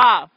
off